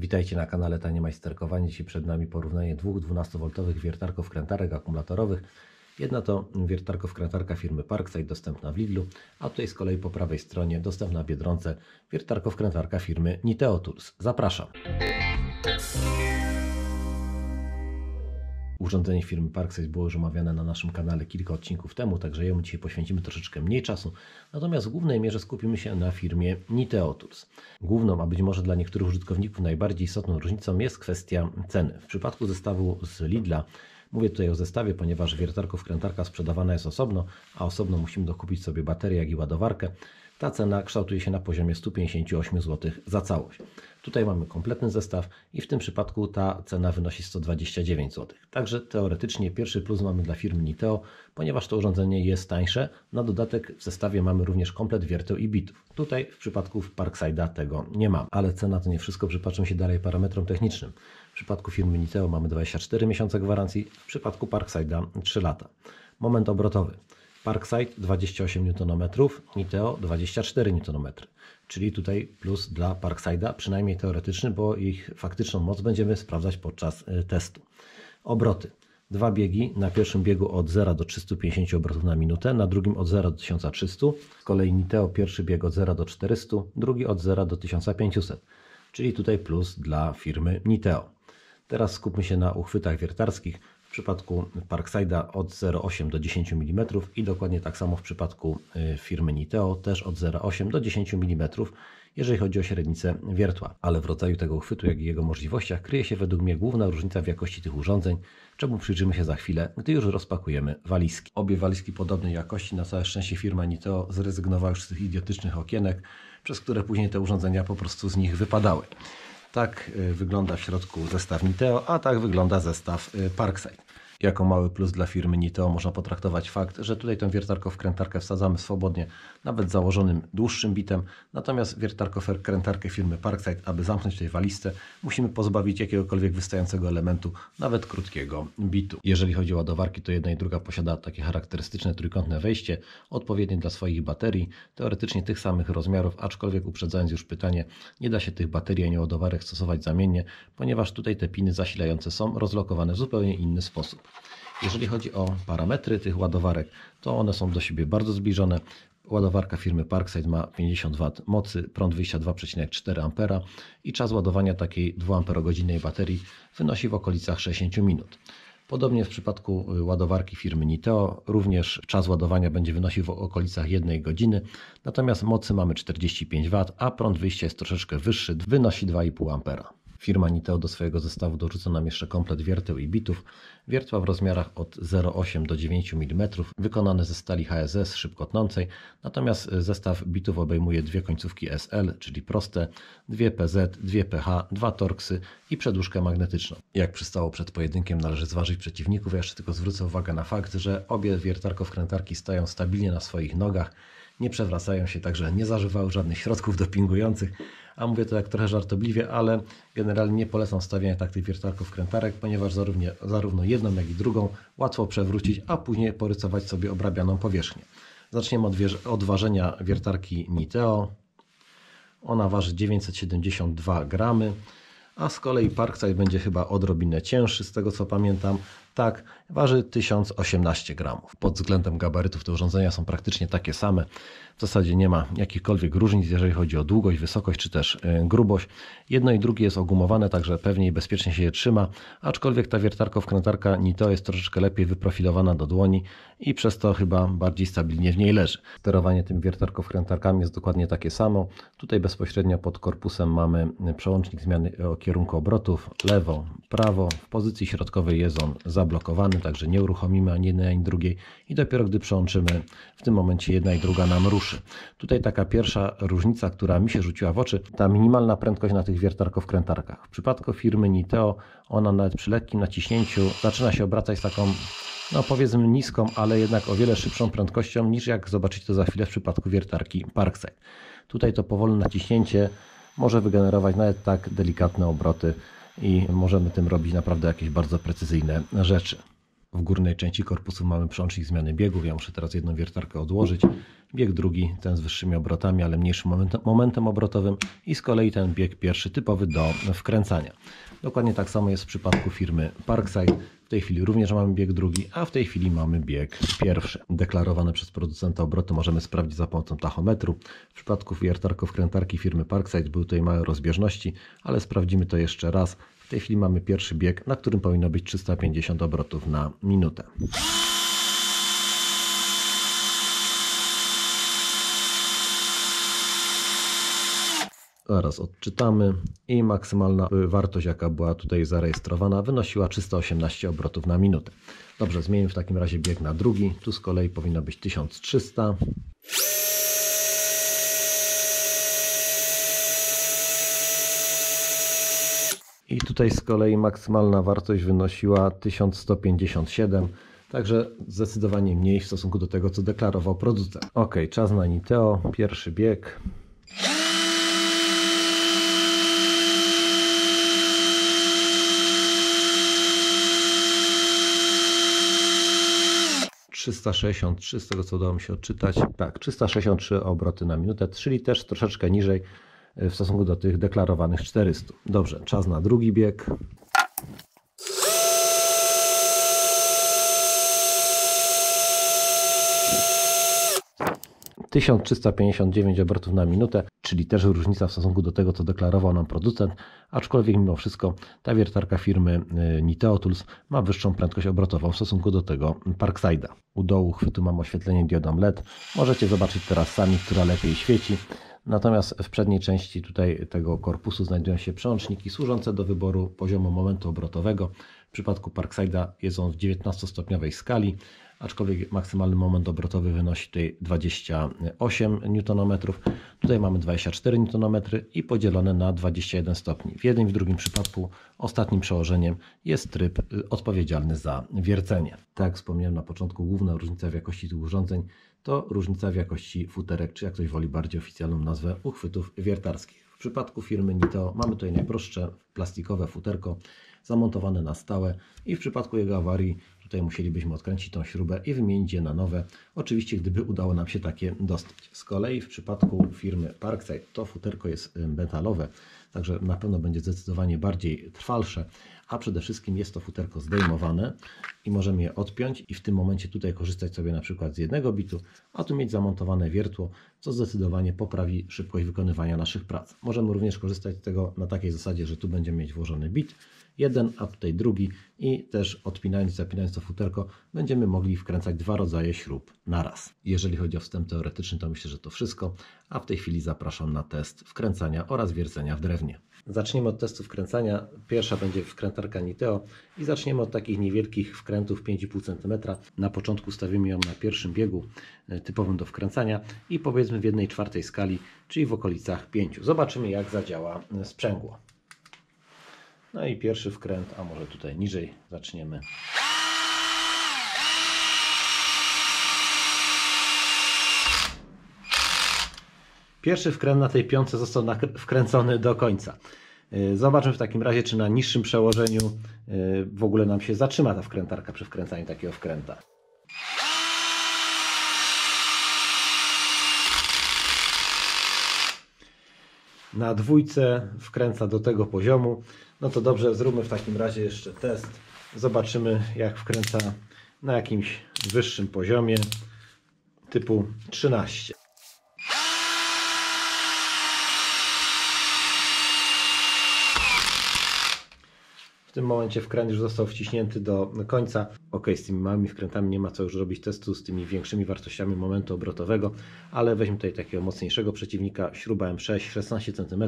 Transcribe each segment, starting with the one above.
Witajcie na kanale Tanie Majsterkowanie. Dzisiaj przed nami porównanie dwóch 12V wiertarków krętarek akumulatorowych. Jedna to wiertarko-wkrętarka firmy Parkside dostępna w Lidlu, a tutaj z kolei po prawej stronie dostępna w Biedronce wiertarko-wkrętarka firmy Niteo Tools. Zapraszam. Urządzenie firmy Parkside było już omawiane na naszym kanale kilka odcinków temu, także jemu dzisiaj poświęcimy troszeczkę mniej czasu. Natomiast w głównej mierze skupimy się na firmie Niteo Tools. Główną, a być może dla niektórych użytkowników najbardziej istotną różnicą jest kwestia ceny. W przypadku zestawu z Lidla Mówię tutaj o zestawie, ponieważ wiertarko-wkrętarka sprzedawana jest osobno, a osobno musimy dokupić sobie baterię, jak i ładowarkę. Ta cena kształtuje się na poziomie 158 zł za całość. Tutaj mamy kompletny zestaw i w tym przypadku ta cena wynosi 129 zł. Także teoretycznie pierwszy plus mamy dla firmy Niteo, ponieważ to urządzenie jest tańsze. Na dodatek w zestawie mamy również komplet wierteł i bitów. Tutaj w przypadku Parkside'a tego nie ma. Ale cena to nie wszystko, przypatrzmy się dalej parametrom technicznym. W przypadku firmy Niteo mamy 24 miesiące gwarancji, w przypadku Parkside'a 3 lata. Moment obrotowy. Parkside 28 Nm, Niteo 24 Nm. Czyli tutaj plus dla Parkside'a, przynajmniej teoretyczny, bo ich faktyczną moc będziemy sprawdzać podczas y, testu. Obroty. Dwa biegi, na pierwszym biegu od 0 do 350 obrotów na minutę, na drugim od 0 do 1300. Z kolei Niteo pierwszy bieg od 0 do 400, drugi od 0 do 1500. Czyli tutaj plus dla firmy Niteo. Teraz skupmy się na uchwytach wiertarskich. W przypadku Parkside'a od 0,8 do 10 mm i dokładnie tak samo w przypadku y, firmy Niteo też od 0,8 do 10 mm, jeżeli chodzi o średnicę wiertła. Ale w rodzaju tego uchwytu, jak i jego możliwościach kryje się według mnie główna różnica w jakości tych urządzeń, czemu przyjrzymy się za chwilę, gdy już rozpakujemy walizki. Obie walizki podobnej jakości, na całe szczęście firma Niteo zrezygnowała już z tych idiotycznych okienek, przez które później te urządzenia po prostu z nich wypadały. Tak y, wygląda w środku zestaw Niteo, a tak wygląda zestaw y, Parkside. Jako mały plus dla firmy Niteo można potraktować fakt, że tutaj tę wiertarko-wkrętarkę wsadzamy swobodnie, nawet założonym dłuższym bitem, natomiast wiertarko-wkrętarkę firmy Parkside, aby zamknąć tej walistę, musimy pozbawić jakiegokolwiek wystającego elementu, nawet krótkiego bitu. Jeżeli chodzi o ładowarki, to jedna i druga posiada takie charakterystyczne trójkątne wejście, odpowiednie dla swoich baterii, teoretycznie tych samych rozmiarów, aczkolwiek uprzedzając już pytanie, nie da się tych baterii ani ładowarek stosować zamiennie, ponieważ tutaj te piny zasilające są rozlokowane w zupełnie inny sposób. Jeżeli chodzi o parametry tych ładowarek, to one są do siebie bardzo zbliżone. Ładowarka firmy Parkside ma 50 W mocy, prąd wyjścia 2,4 A i czas ładowania takiej 2 Ah baterii wynosi w okolicach 60 minut. Podobnie w przypadku ładowarki firmy Niteo, również czas ładowania będzie wynosił w okolicach 1 godziny, natomiast mocy mamy 45 W, a prąd wyjścia jest troszeczkę wyższy, wynosi 2,5 A. Firma Niteo do swojego zestawu dorzuca nam jeszcze komplet wierteł i bitów. Wiertła w rozmiarach od 0,8 do 9 mm, wykonane ze stali HSS szybkotnącej, natomiast zestaw bitów obejmuje dwie końcówki SL, czyli proste, dwie PZ, dwie PH, dwa torksy i przedłużkę magnetyczną. Jak przystało przed pojedynkiem należy zważyć przeciwników, ja jeszcze tylko zwrócę uwagę na fakt, że obie wiertarko-wkrętarki stają stabilnie na swoich nogach, nie przewracają się, także nie zażywały żadnych środków dopingujących, a mówię to tak trochę żartobliwie, ale generalnie nie polecam stawiania tak tych wiertarków krętarek, ponieważ zarówno, zarówno jedną, jak i drugą łatwo przewrócić, a później porysować sobie obrabianą powierzchnię. Zaczniemy od, od ważenia wiertarki Niteo. Ona waży 972 gramy, a z kolei Parkside będzie chyba odrobinę cięższy, z tego co pamiętam. Tak, waży 1018 gramów. Pod względem gabarytów te urządzenia są praktycznie takie same. W zasadzie nie ma jakichkolwiek różnic, jeżeli chodzi o długość, wysokość czy też e, grubość. Jedno i drugie jest ogumowane, także pewnie i bezpiecznie się je trzyma, aczkolwiek ta wiertarko-wkrętarka Nito jest troszeczkę lepiej wyprofilowana do dłoni i przez to chyba bardziej stabilnie w niej leży. Sterowanie tym wiertarko-wkrętarkami jest dokładnie takie samo. Tutaj bezpośrednio pod korpusem mamy przełącznik zmiany kierunku obrotów, lewo, prawo. W pozycji środkowej jest on zablokowany, także nie uruchomimy ani jednej, ani drugiej i dopiero gdy przełączymy, w tym momencie jedna i druga nam ruszy. Tutaj taka pierwsza różnica, która mi się rzuciła w oczy, ta minimalna prędkość na tych wiertarko-wkrętarkach. W przypadku firmy Niteo, ona nawet przy lekkim naciśnięciu zaczyna się obracać z taką no powiedzmy niską, ale jednak o wiele szybszą prędkością niż jak zobaczycie to za chwilę w przypadku wiertarki Parkside. Tutaj to powolne naciśnięcie może wygenerować nawet tak delikatne obroty i możemy tym robić naprawdę jakieś bardzo precyzyjne rzeczy. W górnej części korpusu mamy przełącznik zmiany biegów. Ja muszę teraz jedną wiertarkę odłożyć. bieg drugi, ten z wyższymi obrotami, ale mniejszym momentem, momentem obrotowym i z kolei ten bieg pierwszy typowy do wkręcania. Dokładnie tak samo jest w przypadku firmy Parkside. Tej chwili również mamy bieg drugi, a w tej chwili mamy bieg pierwszy. Deklarowane przez producenta obroty możemy sprawdzić za pomocą tachometru. W przypadku wiertarko-wkrętarki firmy Parkside były tutaj małe rozbieżności, ale sprawdzimy to jeszcze raz. W tej chwili mamy pierwszy bieg, na którym powinno być 350 obrotów na minutę. Zaraz odczytamy i maksymalna wartość, jaka była tutaj zarejestrowana, wynosiła 318 obrotów na minutę. Dobrze, zmienimy w takim razie bieg na drugi. Tu z kolei powinno być 1300. I tutaj z kolei maksymalna wartość wynosiła 1157. Także zdecydowanie mniej w stosunku do tego, co deklarował producent. Ok, czas na Niteo, pierwszy bieg. 363 z tego co udało mi się odczytać. Tak, 363 obroty na minutę, czyli też troszeczkę niżej e, w stosunku do tych deklarowanych 400. Dobrze, czas na drugi bieg. 1359 obrotów na minutę, czyli też różnica w stosunku do tego, co deklarował nam producent, aczkolwiek mimo wszystko ta wiertarka firmy y, Niteo Tools ma wyższą prędkość obrotową w stosunku do tego Parkside'a. U dołu chwytu mam oświetlenie diodą LED. Możecie zobaczyć teraz sami, która lepiej świeci. Natomiast w przedniej części tutaj tego korpusu znajdują się przełączniki służące do wyboru poziomu momentu obrotowego. W przypadku Parkside'a jest on w 19-stopniowej skali, aczkolwiek maksymalny moment obrotowy wynosi tutaj 28 Nm. Tutaj mamy 24 Nm i podzielone na 21 stopni. W jednym i w drugim przypadku ostatnim przełożeniem jest tryb y, odpowiedzialny za wiercenie. Tak jak wspomniałem na początku, główna różnica w jakości tych urządzeń to różnica w jakości futerek, czy jak ktoś woli bardziej oficjalną nazwę, uchwytów wiertarskich. W przypadku firmy Nito mamy tutaj najprostsze plastikowe futerko zamontowane na stałe i w przypadku jego awarii tutaj musielibyśmy odkręcić tą śrubę i wymienić je na nowe. Oczywiście gdyby udało nam się takie dostać. Z kolei w przypadku firmy Parkside to futerko jest metalowe, także na pewno będzie zdecydowanie bardziej trwalsze, a przede wszystkim jest to futerko zdejmowane i możemy je odpiąć i w tym momencie tutaj korzystać sobie na przykład z jednego bitu, a tu mieć zamontowane wiertło, co zdecydowanie poprawi szybkość wykonywania naszych prac. Możemy również korzystać z tego na takiej zasadzie, że tu będziemy mieć włożony bit, jeden, a tutaj drugi i też odpinając zapinając to futerko będziemy mogli wkręcać dwa rodzaje śrub na raz. Jeżeli chodzi o wstęp teoretyczny to myślę, że to wszystko, a w tej chwili zapraszam na test wkręcania oraz wiercenia w drewnie. Zaczniemy od testu wkręcania. Pierwsza będzie wkrętarka Niteo i zaczniemy od takich niewielkich wkrętów 5,5 cm. Na początku stawimy ją na pierwszym biegu e, typowym do wkręcania i powiedzmy w 1 czwartej skali, czyli w okolicach 5. Zobaczymy jak zadziała e, sprzęgło. No i pierwszy wkręt, a może tutaj niżej zaczniemy. Pierwszy wkręt na tej piątce został wkręcony do końca. Y, zobaczmy w takim razie, czy na niższym przełożeniu y, w ogóle nam się zatrzyma ta wkrętarka przy wkręcaniu takiego wkręta. Na dwójce wkręca do tego poziomu. No to dobrze, zróbmy w takim razie jeszcze test. Zobaczymy jak wkręca na jakimś wyższym poziomie typu 13. W tym momencie wkręt już został wciśnięty do końca. Ok, z tymi małymi wkrętami nie ma co już robić testu z tymi większymi wartościami momentu obrotowego, ale weźmy tutaj takiego mocniejszego przeciwnika, śruba M6, 16 cm.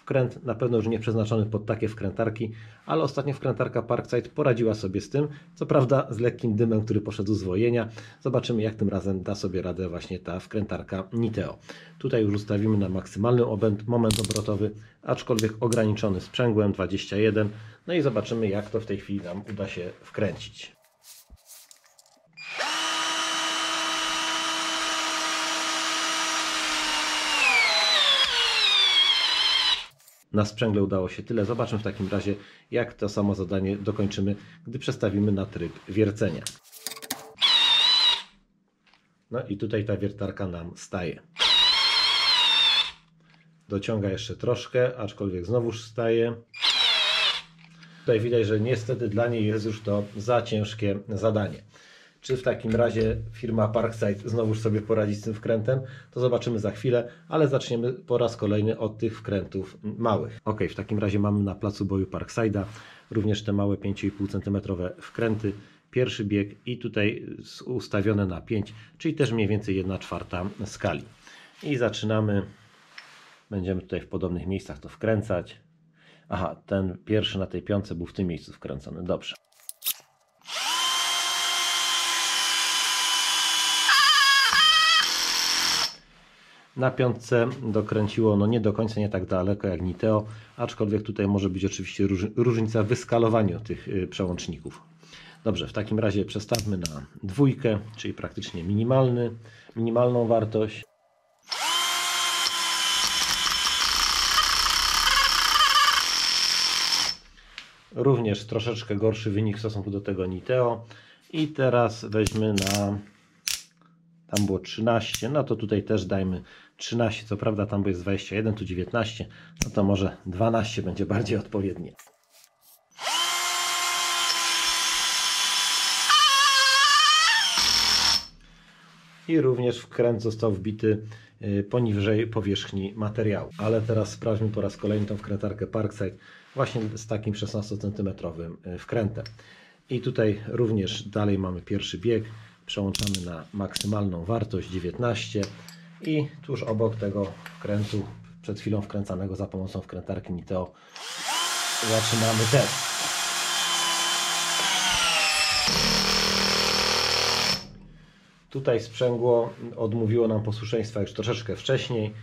Wkręt na pewno już nie przeznaczony pod takie wkrętarki, ale ostatnio wkrętarka Parkside poradziła sobie z tym, co prawda z lekkim dymem, który poszedł z wojenia. Zobaczymy jak tym razem da sobie radę właśnie ta wkrętarka Niteo. Tutaj już ustawimy na maksymalny moment obrotowy, aczkolwiek ograniczony sprzęgłem 21. No i zobaczymy jak to w tej chwili nam uda się wkręcić. Na sprzęgle udało się tyle. Zobaczmy w takim razie, jak to samo zadanie dokończymy, gdy przestawimy na tryb wiercenia. No i tutaj ta wiertarka nam staje. Dociąga jeszcze troszkę, aczkolwiek znowuż staje. Tutaj widać, że niestety dla niej jest już to za ciężkie zadanie. Czy w takim razie firma Parkside znowuż sobie poradzi z tym wkrętem? To zobaczymy za chwilę, ale zaczniemy po raz kolejny od tych wkrętów małych. Ok, w takim razie mamy na placu boju Parkside'a również te małe 5,5 cm wkręty. Pierwszy bieg i tutaj ustawione na 5, czyli też mniej więcej 1 czwarta skali. I zaczynamy. Będziemy tutaj w podobnych miejscach to wkręcać. Aha, ten pierwszy na tej piątce był w tym miejscu wkręcony. Dobrze. Na piątce dokręciło, no nie do końca, nie tak daleko jak Niteo, aczkolwiek tutaj może być oczywiście różnica w wyskalowaniu tych y, przełączników. Dobrze, w takim razie przestawmy na dwójkę, czyli praktycznie minimalny, minimalną wartość. Również troszeczkę gorszy wynik w stosunku do tego Niteo. I teraz weźmy na tam było 13, no to tutaj też dajmy 13, co prawda tam jest 21, tu 19, no to może 12 będzie bardziej odpowiednie. I również wkręt został wbity y, poniżej powierzchni materiału. Ale teraz sprawdźmy po raz kolejny tą wkrętarkę Parkside właśnie z takim 16 cm y, wkrętem. I tutaj również dalej mamy pierwszy bieg przełączamy na maksymalną wartość 19 i tuż obok tego wkrętu przed chwilą wkręcanego za pomocą wkrętarki Niteo zaczynamy test. Tutaj sprzęgło odmówiło nam posłuszeństwa już troszeczkę wcześniej,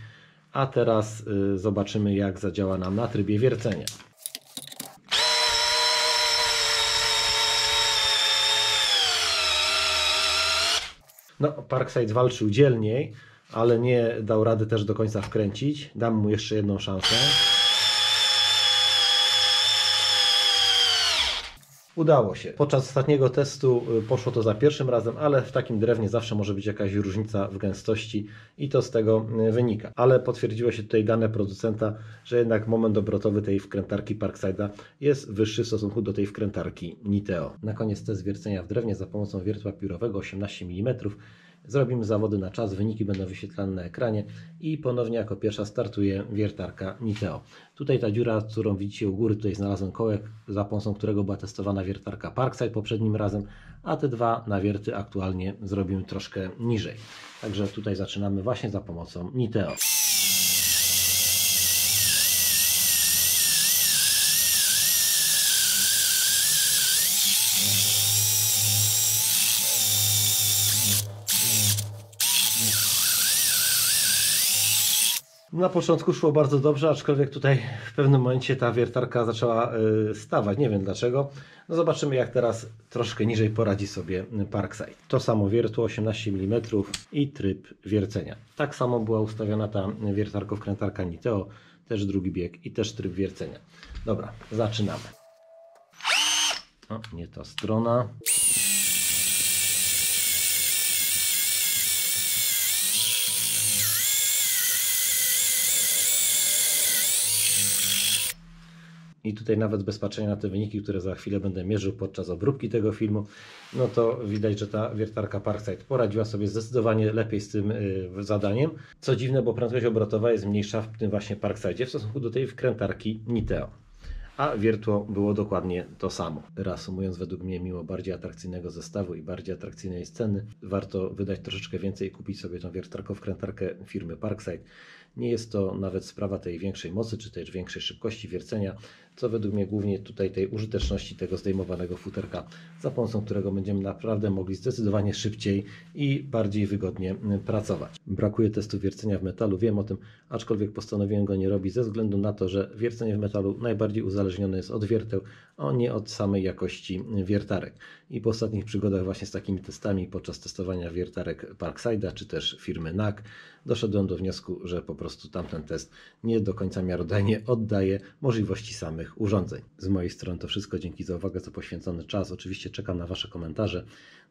a teraz y, zobaczymy jak zadziała nam na trybie wiercenia. No, Parkside walczył dzielniej, ale nie dał rady też do końca wkręcić. Dam mu jeszcze jedną szansę. Udało się. Podczas ostatniego testu y, poszło to za pierwszym razem, ale w takim drewnie zawsze może być jakaś różnica w gęstości i to z tego y, wynika. Ale potwierdziło się tutaj dane producenta, że jednak moment obrotowy tej wkrętarki Parkside'a jest wyższy w stosunku do tej wkrętarki Niteo. Na koniec test wiercenia w drewnie za pomocą wiertła piórowego 18 mm Zrobimy zawody na czas, wyniki będą wyświetlane na ekranie i ponownie jako pierwsza startuje wiertarka Niteo. Tutaj ta dziura, którą widzicie u góry, tutaj znalazłem kołek, za pomocą którego była testowana wiertarka Parkside poprzednim razem, a te dwa nawierty aktualnie zrobimy troszkę niżej. Także tutaj zaczynamy właśnie za pomocą Niteo. Na początku szło bardzo dobrze, aczkolwiek tutaj w pewnym momencie ta wiertarka zaczęła y, stawać. Nie wiem dlaczego. No zobaczymy jak teraz troszkę niżej poradzi sobie Parkside. To samo wiertło 18 mm i tryb wiercenia. Tak samo była ustawiona ta wiertarko-wkrętarka Niteo. Też drugi bieg i też tryb wiercenia. Dobra, zaczynamy. O, nie ta strona. I tutaj nawet bez patrzenia na te wyniki, które za chwilę będę mierzył podczas obróbki tego filmu, no to widać, że ta wiertarka Parkside poradziła sobie zdecydowanie lepiej z tym y, zadaniem. Co dziwne, bo prędkość obrotowa jest mniejsza w tym właśnie Parkside w stosunku do tej wkrętarki Niteo. A wiertło było dokładnie to samo. Reasumując, według mnie, mimo bardziej atrakcyjnego zestawu i bardziej atrakcyjnej sceny, warto wydać troszeczkę więcej i kupić sobie tą wiertarko-wkrętarkę firmy Parkside. Nie jest to nawet sprawa tej większej mocy, czy też większej szybkości wiercenia, co według mnie głównie tutaj tej użyteczności tego zdejmowanego futerka, za pomocą którego będziemy naprawdę mogli zdecydowanie szybciej i bardziej wygodnie pracować. Brakuje testu wiercenia w metalu, wiem o tym, aczkolwiek postanowiłem go nie robić ze względu na to, że wiercenie w metalu najbardziej uzależnione jest od wierteł, a nie od samej jakości wiertarek. I po ostatnich przygodach właśnie z takimi testami podczas testowania wiertarek Parkside'a czy też firmy NAC doszedłem do wniosku, że po prostu tamten test nie do końca miarodajnie oddaje możliwości samych urządzeń. Z mojej strony to wszystko. Dzięki za uwagę, za poświęcony czas. Oczywiście czekam na Wasze komentarze.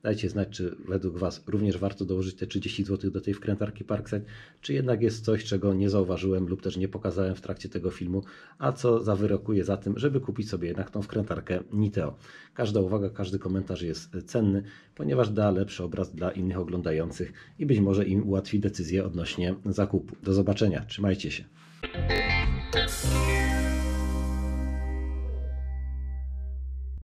Dajcie znać, czy według Was również warto dołożyć te 30 zł do tej wkrętarki Parkside, czy jednak jest coś, czego nie zauważyłem lub też nie pokazałem w trakcie tego filmu, a co zawyrokuje za tym, żeby kupić sobie jednak tą wkrętarkę Niteo. Każda uwaga, każdy komentarz jest cenny, ponieważ da lepszy obraz dla innych oglądających i być może im ułatwi decyzję odnośnie zakupu. Do zobaczenia, trzymajcie się.